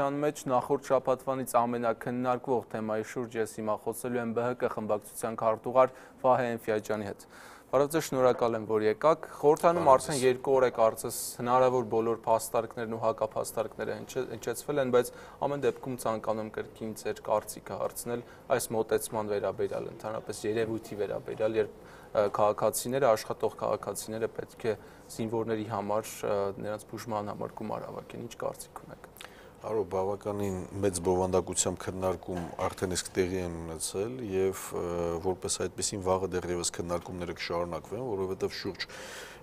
Ան մեջ նախորդ շաբաթվանից ամենակննարկվող թեմայի շուրջ ես հիմա խոսելու եմ ԲՀԿ խմբակցության քարտուղար Վահե Էնֆիաջյանի հետ։ ձեզ, շնորհակալ եմ, որ եկաք։ Խորհրդանում արդեն 2 օր է կարծես հնարավոր բոլոր փաստարկներն ու հակափաստարկները հնչեցվել են, բայց ամեն դեպքում ցանկանում կրկին ձեր կարծիքը հարցնել այս մոտեցման վերաբերյալ, ընդհանրապես երևույթի վերաբերյալ, երբ քաղաքացիները, աշխատող քաղաքացիները պետք է զինվորների համար, նրանց բուժման համար գումար հավաքեն։ Ինչ կարծիք ունեք։ Արո բավականին մեծ բովանդակությամբ քննարկում արդեն իսկ տեղի են ունեցել եւ որպես այդպեսին վաղը դեռևս քննարկումները կշարունակվեն, որովհետեւ շուրջ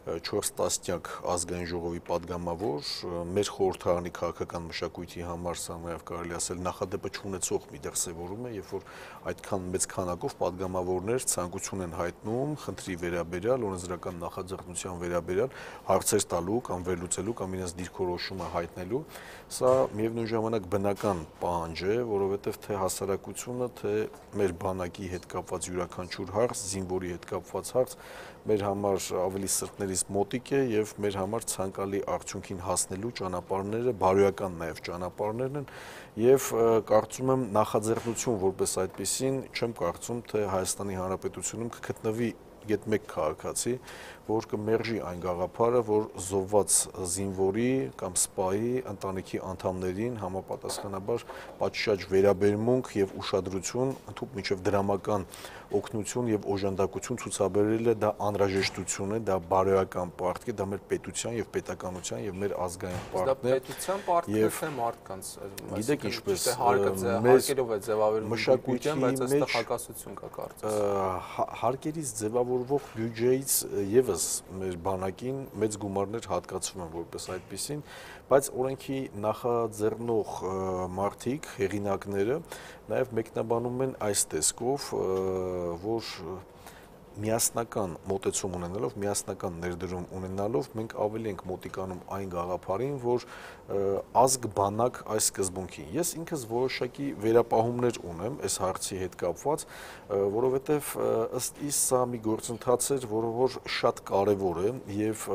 4 տասնյակ ազգային ժողովի падգամավոր մեր խորհրդարանի քաղաքական մշակույթի համար սա նաև կարելի ասել նախադեպը չունեցող մի դրսևորում է, երբ որ այդքան մեծ քանակով падգամավորներ ցանկություն են հայտնում խնդրի վերաբերյալ, օրենսդրական նախաձեռնության վերաբերյալ հարցեր տալու կամ վերլուծելու կամ իրենց դիրքորոշումը հայտնելու, սա միևնույն ժամանակ բնական պահանջ է, որովհետև թե հասարակությունը, թե մեր բանակի հետ կապված յուրաքանչյուր հարց, զինվորի հետ կապված հարց մեր համար ավելի սրտների սրտներից մոտիկ է եւ մեր համար ցանկալի արդյունքին հասնելու ճանապարհները բարոյական նաեւ ճանապարհներն են եւ կարծում եմ նախաձեռնություն որպես այդպեսին չեմ կարծում թե Հայաստանի Հանրապետությունում կգտնվի գետ մեկ քաղաքացի, որ կմերժի այն գաղափարը, որ զոհված զինվորի կամ սպայի ընտանիքի անդամներին համապատասխանաբար պատշաճ վերաբերմունք եւ ուշադրություն, ընդհանուր միջև դրամական օգնություն եւ օժանդակություն ցուցաբերելը դա անհրաժեշտություն է, դա բարոյական պարտք է, դա մեր պետության եւ պետականության եւ մեր ազգային պարտքն է։ Դա պետության պարտքը թե մարդկանց։ Գիտեք ինչպես հարկերով է ձևավորվում բայց այստեղ հակասություն կա կարծես։ Հարկերից ձևավորվող բյուջեից եւս մեր բանակին մեծ գումարներ հատկացվում են որպես այդպեսին, բայց օրենքի նախաձեռնող մարդիկ, հեղինակները նաև մեկնաբանում են այս տեսքով, որ միասնական մոտեցում ունենալով, միասնական ներդրում ունենալով մենք ավելի ենք մոտիկանում այն գաղափարին, որ ազգ բանակ այս սկզբունքին։ Ես ինքս որոշակի վերապահումներ ունեմ այս հարցի հետ կապված, որովհետև ըստ իս սա մի գործընթաց էր, որը որ շատ կարևոր է եւ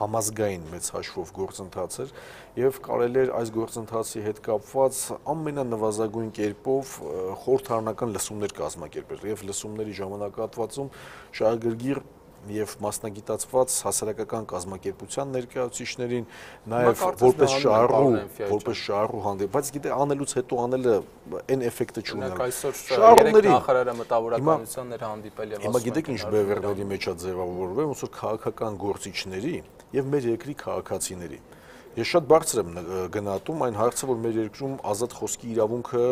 համազգային մեծ հաշվով գործընթաց էր եւ կարելի էր այս գործընթացի հետ կապված ամենանվազագույն կերպով խորհրդարանական լսումներ կազմակերպել եւ լսումների ժամանակահատվածում շահագրգիռ եւ մասնագիտացված հասարակական կազմակերպության ներկայացուցիչներին նաեւ որպես շահառու որպես շահառու հանդեպ բայց գիտե անելուց հետո անելը այն էֆեկտը չունի այսօր շահառուների նախարարը մտավորականության էր հանդիպել եւ հիմա գիտեք ինչ բևեռների մեջ է ձևավորվել ոնց որ քաղաքական գործիչների եւ մեր երկրի քաղաքացիների ես շատ բարձր եմ գնահատում այն հարցը որ մեր երկրում ազատ խոսքի իրավունքը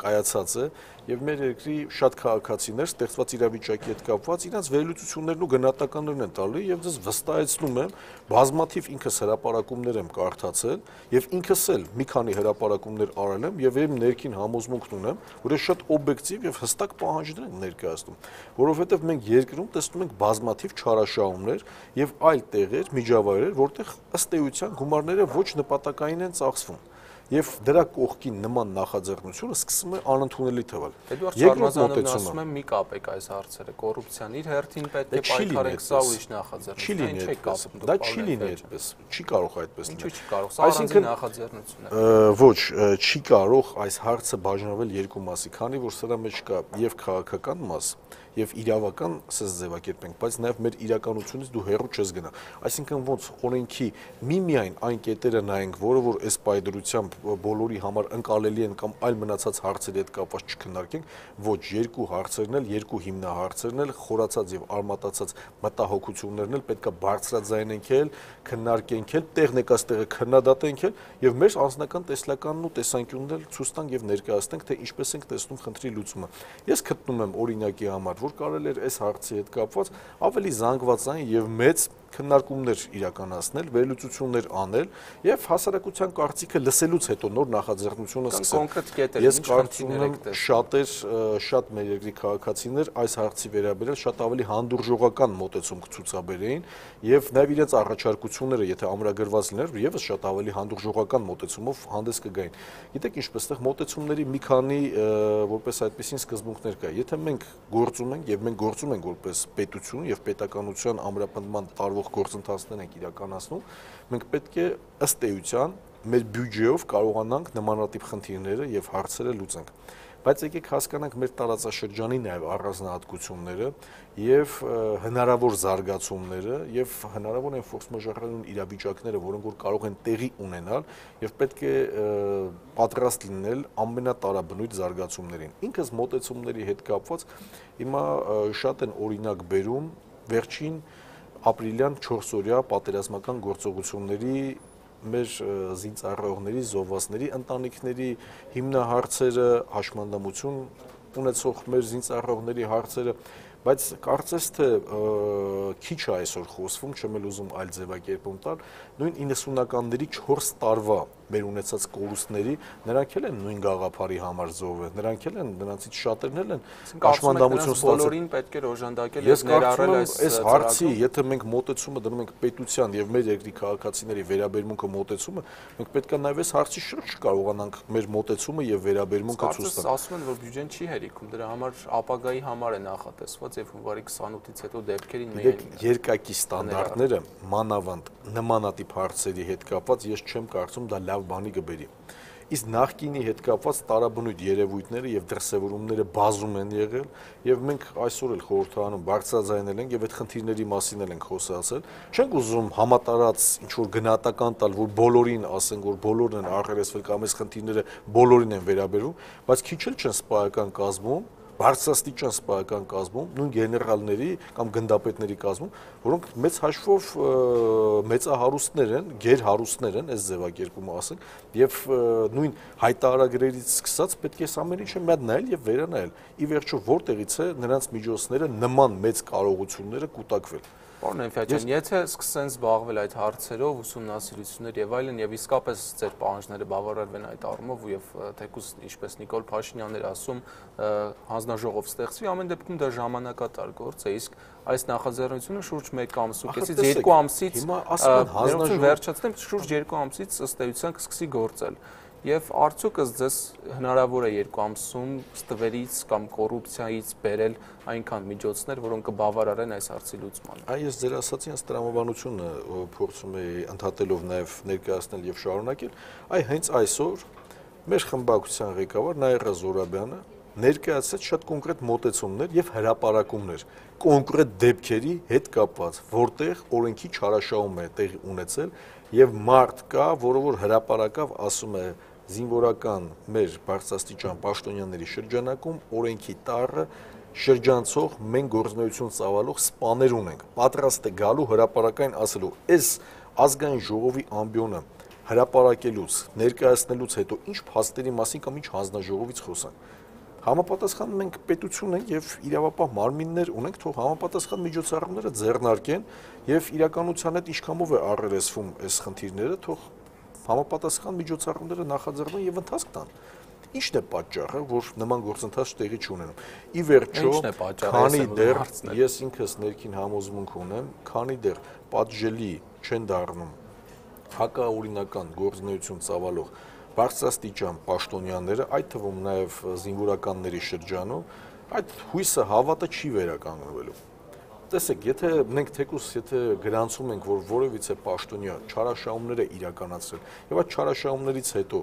կայացած է եւ մեր երկրի շատ քաղաքացիներ ստեղծված իրավիճակի հետ կապված իրենց վերլուծություններն ու գնահատականներն են տալի եւ ձեզ վստահեցնում եմ բազմաթիվ ինքս հրաապարակումներ եմ կարդացել եւ ինքս էլ մի քանի հրաապարակումներ արել եմ եւ իմ ներքին համոզմունքն ունեմ որ ես շատ օբյեկտիվ եւ հստակ պահանջներ եմ ներկայացնում որովհետեւ մենք երկրում տեսնում ենք բազմաթիվ չարաշահումներ եւ այլ տեղեր միջավայրեր որտեղ ըստ էության գումարները ոչ նպատակային են ծախսվում եւ դրա կողքին նման նախաձեռնությունը սկսում է անընդունելի թվալ։ Երկրորդ մոտեցումը ասում եմ մի կապեք այս հարցերը, կոռուպցիան իր հերթին պետք է պայքարեք սա ուրիշ նախաձեռնություն։ Չի լինի այդպես։ Դա չի լինի այդպես։ Չի կարող այդպես լինել։ Ինչու չի կարող։ Սա առանձին նախաձեռնություն է։ Ոչ, չի կարող այս հարցը բաժանվել երկու մասի, քանի որ սրա մեջ կա եւ քաղաքական մաս, եւ իրավական սես ձևակերպենք, բայց նաեւ մեր իրականությունից դու հեռու չես գնա։ Այսինքն ոնց օրենքի միմիայն այն կետերը նայենք, որը որ այս պայդրությամբ բոլորի համար ընկալելի են կամ այլ մնացած հարցերի հետ կապված չքննարկենք, ոչ երկու հարցերն էլ, երկու հիմնահարցերն էլ խորացած եւ արմատացած մտահոգություններն էլ պետքա բարձրաձայնենք էլ, քննարկենք էլ, տեղն եկած տեղը քննադատենք էլ եւ մեր անձնական տեսլականն ու տեսանկյունն էլ ցույց տանք եւ ներկայացնենք, թե ինչպես ենք տեսնում խնդրի լուծումը։ Ես գտնում եմ օրինակի համար, որ կարելի էր այս հարցի հետ կապված ավելի զանգվածային եւ մեծ քննարկումներ իրականացնել, վերլուծություններ անել եւ հասարակության կարծիքը լսելուց հետո նոր նախաձեռնությունը սկսել։ Կոնկրետ կետեր ես կարծում եմ շատեր շատ մեր երկրի քաղաքացիներ այս հարցի վերաբերյալ շատ ավելի հանդուրժողական մոտեցում կցուցաբերեին եւ նաեւ իրենց առաջարկությունները, եթե ամրագրված լիներ, եւս շատ ավելի հանդուրժողական մոտեցումով հանդես կգային։ Գիտեք ինչպես այդտեղ մոտեցումների մի քանի որպես այդպեսին սկզբունքներ կա։ Եթե մենք գործում ենք եւ մենք գործում ենք որպես պետություն եւ պետականության ամրապնդման տարվող գործընթացներ ենք իրականացնում, մենք պետք է ըստ էության մեր բյուջեով կարողանանք նմանատիպ խնդիրները եւ հարցերը լուծենք բայց եկեք հասկանանք մեր տարածաշրջանի նաև առանձնահատկությունները եւ հնարավոր զարգացումները եւ հնարավոր են ֆորս մաժորային իրավիճակները, որոնք որ կարող են տեղի ունենալ եւ պետք է պատրաստ լինել ամենատարաբնույթ զարգացումներին։ Ինքս մոտեցումների հետ կապված հիմա շատ են օրինակ բերում վերջին ապրիլյան 4-օրյա պատերազմական գործողությունների մեր զինծառայողների, զովասների ընտանիքների հիմնահարցերը, հաշմանդամություն ունեցող մեր զինծառայողների հարցերը, բայց կարծես թե քիչ է այսօր խոսվում, չեմ էլ ուզում այլ ձևակերպում տալ, նույն 90-ականների 4 տարվա մեր ունեցած կորուստների, նրանք էլ են նույն գաղափարի համար զոհվել, նրանք էլ են նրանցից շատերն էլ են աշմանդամություն ստացել։ Բոլորին պետք է օժանդակել եւ ներառել այս այս հարցի, եթե մենք մոտեցումը դնում ենք պետության եւ մեր երկրի քաղաքացիների վերաբերմունքը մոտեցումը, մենք պետք է նաեւ այս հարցի շուրջ կարողանանք մեր մոտեցումը եւ վերաբերմունքը ցույց տալ։ Ասում են, որ բյուջեն չի հերիքում, դրա համար ապագայի համար է նախատեսված եւ հունվարի 28-ից հետո դեպքերին միայն երկակի ստանդարտները մանավանդ նմանատիպ հարցերի հետ կապված ես չեմ կարծում դա լավ լավ բանի կբերի իսկ նախկինի հետ կապված տարաբնույթ երևույթները եւ դրսեւորումները բազում են եղել եւ մենք այսօր էլ խորհրդարանում բարձրաձայնել ենք եւ այդ խնդիրների մասին էլ ենք խոսացել չենք ուզում համատարած ինչ որ գնահատական տալ որ բոլորին ասենք որ բոլորն են արգելեցվել կամ այս խնդիրները բոլորին են վերաբերում բայց քիչ էլ չեն սպայական կազմում բարձրաստիճան սպայական կազմում, նույն գեներալների կամ գնդապետների կազմում, որոնք մեծ հաշվով մեծահարուստներ են, գերհարուստներ են, այս ձևակերպումը ասենք, եւ նույն հայտարարագրերից սկսած պետք է ամեն ինչը մի հատ նայել եւ վերանայել։ Ի վերջո որտեղից է նրանց միջոցները նման մեծ կարողությունները կուտակվել։ Պարոն Էնֆյաչյան, եթե սկսեն զբաղվել այդ հարցերով, ուսումնասիրություններ եւ այլն եւ իսկապես ձեր պահանջները բավարարվեն այդ առումով եւ թեկուս ինչպես Նիկոլ Փաշինյանն էր ասում, հանձնաժողով ստեղծվի, ամեն դեպքում դա ժամանակատար գործ է, իսկ այս նախաձեռնությունը շուրջ 1 ամսուկեսից 2 ամսից հիմա ասում հանձնաժողով վերջացնեմ, շուրջ 2 ամսից ըստ էության կսկսի գործել եւ արդյոք ըստ ձեզ հնարավոր է երկու ամսում ստվերից կամ կոռուպցիայից բերել այնքան միջոցներ, որոնք կբավարարեն այս հարցի լուծմանը։ Այ ես ձեր ասացի հենց տրամաբանությունը փորձում եի ընդհատելով նաեւ ներկայացնել եւ շարունակել, այ հենց այսօր մեր խմբակցության ղեկավար Նաիրա Զորաբյանը ներկայացրեց շատ կոնկրետ մոտեցումներ եւ հրապարակումներ կոնկրետ դեպքերի հետ կապված, որտեղ օրենքի չարաշահում է տեղի ունեցել եւ մարդ կա, որը որ հրապարակավ ասում է զինվորական մեր բարձրաստիճան պաշտոնյաների շրջանակում օրենքի տառը շրջանցող մենք գործնություն ծավալող սպաներ ունենք։ Պատրաստ է գալու հրաապարական ասելու, այս ազգային ժողովի ամբիոնը հրաապարակելուց, ներկայացնելուց հետո ինչ փաստերի մասին կամ ինչ հանձնաժողովից խոսանք։ Համապատասխան մենք պետություն ենք եւ իրավապահ մարմիններ ունենք, թող համապատասխան միջոցառումները ձեռնարկեն եւ իրականության հետ ինչքանով է առերեսվում այս խնդիրները, թող համապատասխան միջոցառումները նախաձեռնեն եւ ընթացք տան։ Ինչն է պատճառը, որ նման գործընթաց տեղի չունենում։ Ի վերջո, քանի դեռ ես ինքս ներքին համոզմունք ունեմ, քանի դեռ պատժելի չեն դառնում հակաօրինական գործնեություն ծավալող բարձրաստիճան պաշտոնյաները, այդ թվում նաև զինվորականների շրջանում, այդ հույսը հավատը չի վերականգնվելու տեսեք, եթե մենք թեկուս եթե գրանցում ենք, որ որևիցե պաշտոնյա չարաշահումներ է իրականացրել, եւ այդ չարաշահումներից հետո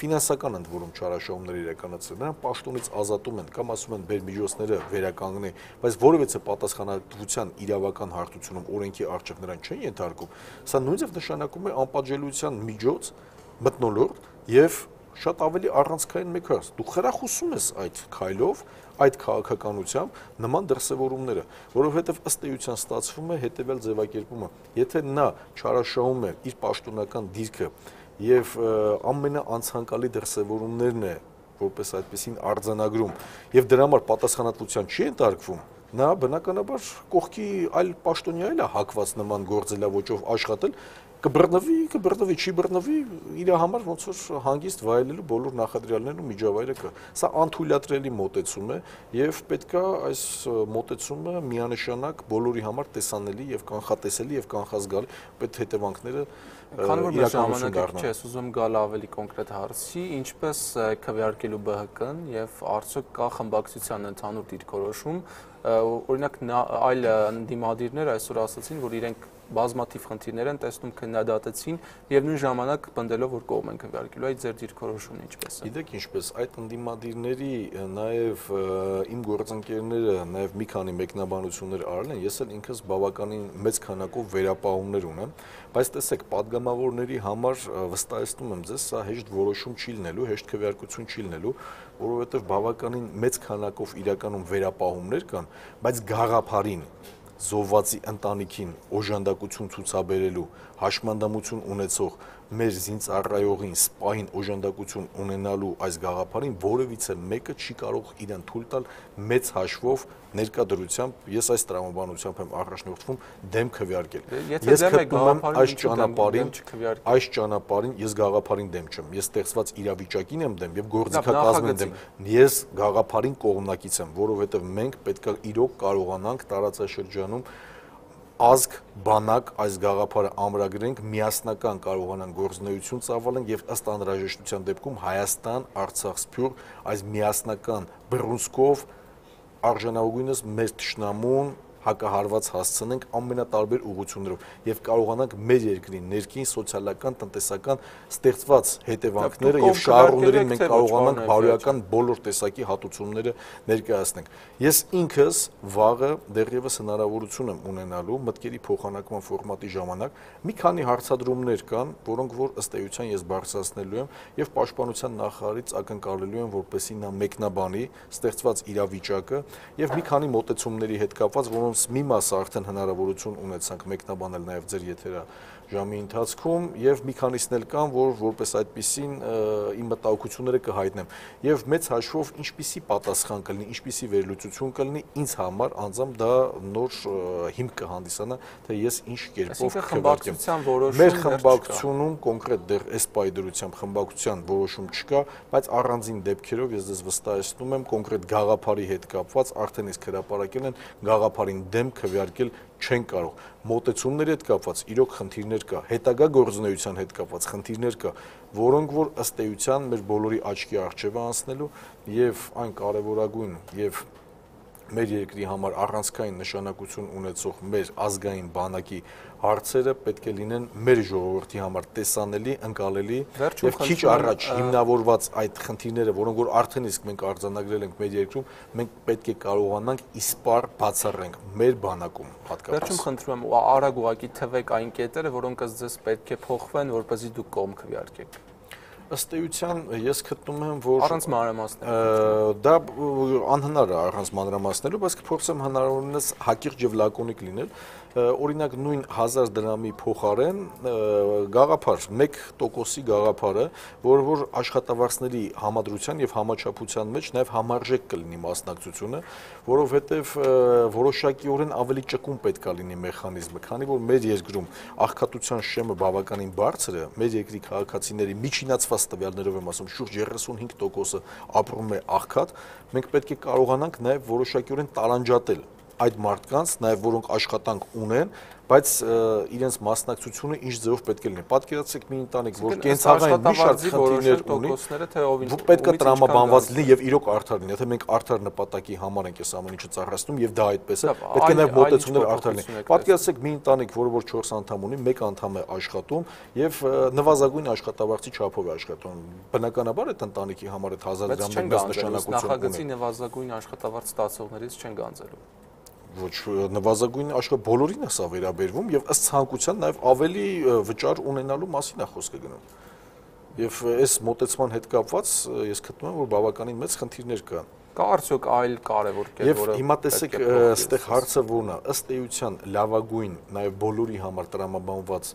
ֆինանսական ընդ որում չարաշահումներ իրականացրել, նրան պաշտոնից ազատում են կամ ասում են բեր միջոցները վերականգնի, բայց որևիցե պատասխանատվության իրավական հարթությունում օրենքի արժեք նրան չեն ենթարկում, սա նույնիսկ նշանակում է անպատժելիության միջոց մտնոլորտ եւ շատ ավելի առանցքային մեկ հարց։ Դու խրախուսում ես այդ քայլով այդ քաղաքականությամբ նման դրսևորումները, որովհետև ըստ էության ստացվում է հետևյալ ձևակերպումը. եթե նա չարաշահում է իր պաշտոնական դիրքը եւ ամենաանցանկալի դրսևորումներն է որպես այդպեսին արձանագրում եւ դրա համար պատասխանատվության չի ընտարկվում նա բնականաբար կողքի այլ պաշտոնյա էլ է հակված նման գործելավոճով աշխատել կբռնվի, կբռնվի, չի բռնվի, իր համար ոնց որ հանգիստ վայելելու բոլոր նախադրյալներն ու միջավայրը կա։ Սա անթույլատրելի մոտեցում է եւ պետքա այս մոտեցումը միանշանակ բոլորի համար տեսանելի եւ կանխատեսելի եւ կանխազգալի պետք հետևանքները Քանի որ մեր ժամանակը չէ, ես ուզում գալ ավելի կոնկրետ հարցի, ինչպես քվեարկելու ԲՀԿ-ն եւ արդյոք կա խմբակցության ընդհանուր դիրքորոշում, օրինակ այլ դիմադիրներ այսօր ասացին, որ իրենք բազմաթիվ խնդիրներ են տեսնում քննադատեցին եւ նույն ժամանակ պնդելով որ կողմ են քվարկելու այդ ձեր դիրքորոշումն ինչպես է։ Գիտեք ինչպես այդ ընդդիմադիրների նաեւ իմ գործընկերները նաեւ մի քանի մեկնաբանություններ արել են, ես էլ ինքս բավականին մեծ քանակով վերապահումներ ունեմ, բայց տեսեք падգամավորների համար վստահեցնում եմ ձեզ, սա հեշտ որոշում չի լինելու, հեշտ քվեարկություն չի լինելու, որովհետեւ բավականին մեծ քանակով իրականում վերապահումներ կան, բայց գաղափարին զոհվածի ընտանիքին օժանդակություն ցուցաբերելու հաշմանդամություն ունեցող մեր զինծառայողին սպային օժանդակություն ունենալու այս գաղափարին որևիցե մեկը չի կարող իրեն թույլ տալ մեծ հաշվով ներկա դրությամբ ես այս տրամաբանությամբ եմ առաջնորդվում դեմ քվեարկել ես գտնում եմ այս ճանապարհին այս ճանապարհին ես գաղափարին դեմ չեմ ես ստեղծված իրավիճակին եմ դեմ եւ գործիքակազմին դեմ ես գաղափարին կողմնակից եմ որովհետեւ մենք պետք է իրոք կարողանանք տարածաշրջանում ազգ, բանակ այս գաղափարը ամրագրենք, միասնական կարողանան գործնեություն ծավալեն եւ ըստ անհրաժեշտության դեպքում Հայաստան, Արցախ, Սփյուռ այս միասնական բռունցքով արժանավորինս մեր ճշնամուն հակահարված հասցնենք ամենատարբեր ուղություններով եւ կարողանանք մեր երկրի ներքին սոցիալական, տնտեսական ստեղծված հետևանքները եւ շահառուներին մենք կարողանանք բարոյական բոլոր տեսակի հատուցումները ներկայացնենք։ Ես ինքս վաղը դեռևս հնարավորություն եմ ունենալու մտքերի փոխանակման ֆորմատի ժամանակ մի քանի հարցադրումներ կան, որոնք որ ըստ էության ես բարձրացնելու եմ եւ պաշտպանության նախարարից ակնկալելու եմ, որպեսի նա մեկնաբանի ստեղծված իրավիճակը եւ մի քանի մոտեցումների հետ կապված, որոնք որոնց մի մասը արդեն հնարավորություն ունեցանք մեկնաբանել նաև ձեր եթերա ժամի ընթացքում եւ մի քանիսն էլ կան, որ որպես այդպեսին իմ մտահոգությունները կհայտնեմ։ Եվ մեծ հաշվով ինչպիսի պատասխան կլինի, ինչպիսի վերլուծություն կլինի ինձ համար անձամբ դա նոր հիմք կհանդիսանա, թե ես ինչ կերպով կխմբակցության որոշում Մեր խմբակցությունում կոնկրետ դեռ այս պայդրությամբ խմբակցության որոշում չկա, բայց առանձին դեպքերով ես դες վստահեցնում եմ կոնկրետ գաղափարի հետ կապված արդեն իսկ հրապարակել են գաղափարին դեմ քվեարկել չեն կարող մոտեցումների հետ կապված իրոք խնդիրներ կա, հետագա գործունեության հետ կապված խնդիրներ կա, որոնք որ ըստ էության մեր բոլորի աչքի առջև անցնելու եւ այն կարեւորագույն եւ մեր երկրի համար առանցքային նշանակություն ունեցող մեր ազգային բանակի հարցերը պետք է լինեն մեր ժողովրդի համար տեսանելի, ընկալելի եւ քիչ առաջ հիմնավորված այդ խնդիրները, որոնք որ արդեն իսկ մենք արձանագրել ենք մեր երկրում, մենք պետք է կարողանանք իսպար բացառենք մեր բանակում հատկապես։ Վերջում խնդրում եմ արագ ուղակի թվեք այն կետերը, որոնք ըստ ձեզ պետք է փոխվեն, որպեսզի դուք կողմ քվեարկեք ըստ էության ես գտնում եմ որ առանց մանրամասնելու դա անհնար է առանց մանրամասնելու բայց կփորձեմ հնարավորինս հակիրճ եւ լակոնիկ լինել օրինակ նույն 1000 դրամի փոխարեն գաղափար 1%-ի գաղափարը, որը որ աշխատավարձների համադրության եւ համաչափության մեջ նաեւ համարժեք կլինի մասնակցությունը, որովհետեւ որոշակիորեն ավելի ճկուն պետքա լինի մեխանիզմը, քանի որ մեր երկրում աղքատության շեմը բավականին բարձր է, մեր երկրի քաղաքացիների միջինացված տվյալներով եմ ասում, շուրջ 35%-ը ապրում է աղքատ, մենք պետք է կարողանանք նաեւ որոշակիորեն տարանջատել այդ մարդկանց, նաև որոնք աշխատանք ունեն, բայց իրենց մասնակցությունը ինչ ձևով պետք է լինի։ Պատկերացրեք մի ընտանիք, որ կենցաղային մի շարք խնդիրներ ունի, պետք է տրամաբանված լինի եւ իրոք արդար լինի։ Եթե մենք արդար նպատակի համար ենք այս ամեն ինչը ծառայեցնում եւ դա այդպես է, պետք է նաեւ մոտեցումներ արդար լինի։ Պատկերացրեք մի ընտանիք, որը որ 4 անդամ ունի, 1 անդամ է աշխատում եւ նվազագույն աշխատավարձի չափով է աշխատում։ Բնականաբար այդ ընտանիքի համար այդ 1000 դրամն մեծ նշանակություն ունի։ Նախագծի նվազագույն աշխատավարձ ստացողներից չեն գանձելու ոչ նվազագույն աշխարհ բոլորին է սա վերաբերվում եւ ըստ ցանկության նաեւ ավելի վճար ունենալու մասին է խոսքը գնում։ Եվ այս մոտեցման հետ կապված ես գտնում եմ որ բավականին մեծ խնդիրներ կան։ Կա արդյոք այլ կարևոր կետ, որը Եվ հիմա տեսեք, այստեղ հարցը որն է, ըստ էության լավագույն նաեւ բոլորի համար տրամաբանված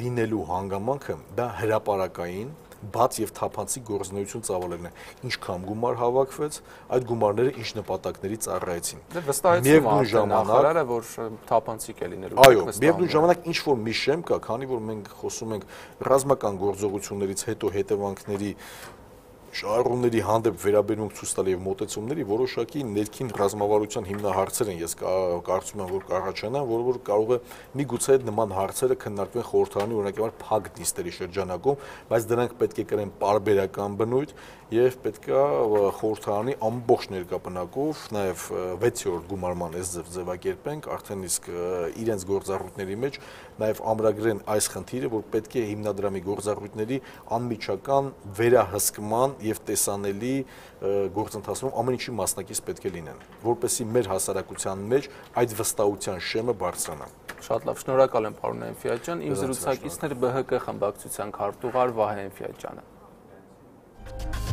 լինելու հանգամանքը դա հրաապարակային բաց եւ թափանցիկ գործունեություն ծավալելն է։ Ինչքան գումար հավաքվեց, այդ գումարները ինչ նպատակների ծառայեցին։ Դե վստահեցում է ժամանակը, որ թափանցիկ է լինելու։ Այո, միևնույն ժամանակ ինչ որ մի շեմ կա, քանի որ մենք խոսում ենք ռազմական գործողություններից հետո հետևանքների շահառուների հանդեպ վերաբերմունք ցույց տալ եւ մոտեցումների որոշակի ներքին ռազմավարության հիմնահարցեր են ես կարծում եմ որ կառաջանան որ որ կարող է միգուցե այդ նման հարցերը քննարկվեն խորհրդարանի օրինակի փակ նիստերի շրջանակում բայց դրանք պետք է կրեն պարբերական բնույթ եւ պետքա խորհրդարանի ամբողջ ներկապնակով նաեւ 6-րդ գումարման այս ձև ձևակերպենք արդեն իսկ իրենց գործառույթների մեջ նաեւ ամրագրեն այս խնդիրը որ պետք է հիմնադրամի գործառույթների անմիջական վերահսկման եւ տեսանելի գործընթացներով ամեն ինչի մասնակից պետք է լինեն, որպեսզի մեր հասարակության մեջ այդ վստահության շեմը բարձրանա։ Շատ լավ, շնորհակալ եմ պարոն Էնֆիաճյան։ Իմ զրուցակիցներ ԲՀԿ խմբակցության քարտուղար Վահե Էնֆիաճյանը։